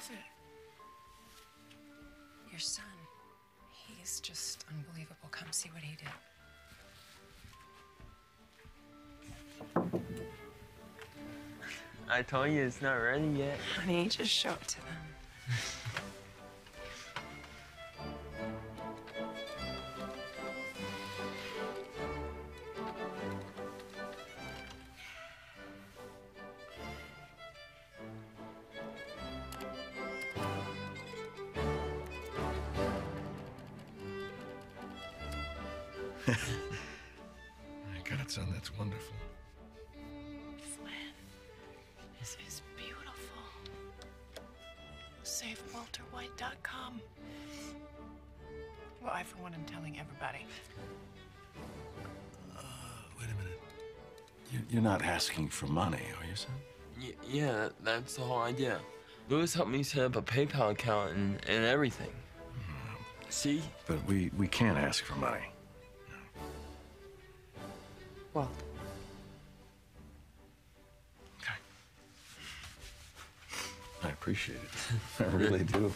is it? Your son. He's just unbelievable. Come see what he did. I told you it's not ready yet. Honey, just show it to them. My God, son, that's wonderful. Flynn, this is beautiful. SaveWalterWhite.com. Well, I, for one, am telling everybody. Uh, wait a minute. You, you're not asking for money, are you, son? Y- yeah, that's the whole idea. Louis helped me set up a PayPal account and, and everything. Hmm. See? But we, we can't ask for money. Well, Okay. I appreciate it. I really do.